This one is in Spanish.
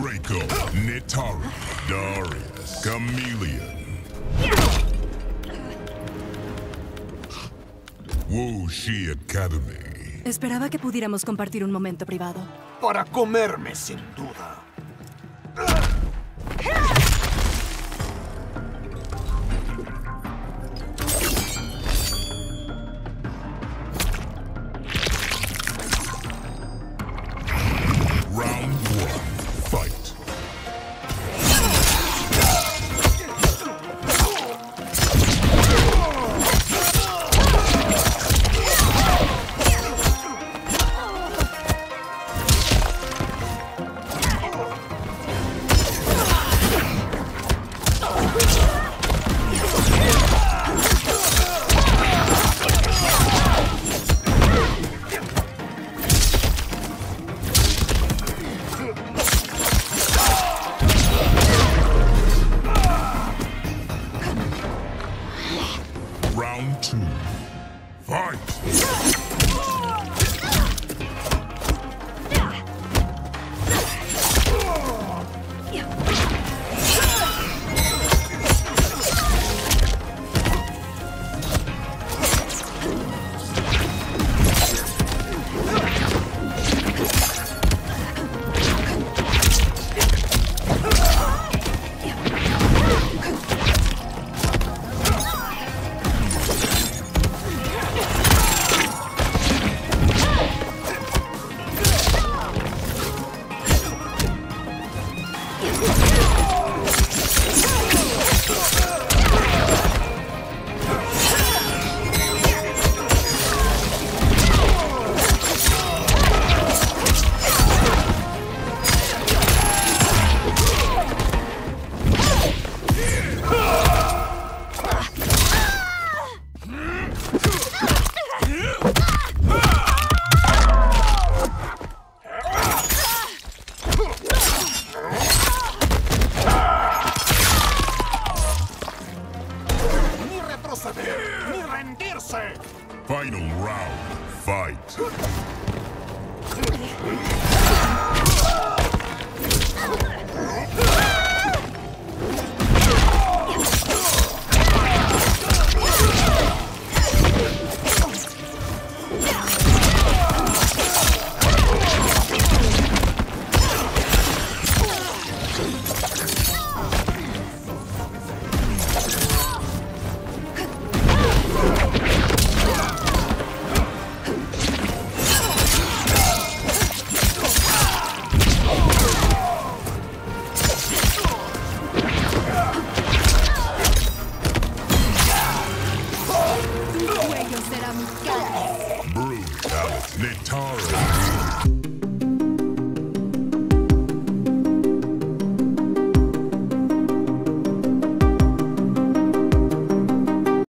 Reiko, Nitaru, Darius, Chameleon. Wu Shi Academy. Esperaba que pudiéramos compartir un momento privado. Para comerme, sin duda. Round two, fight. Final round, fight. Litara.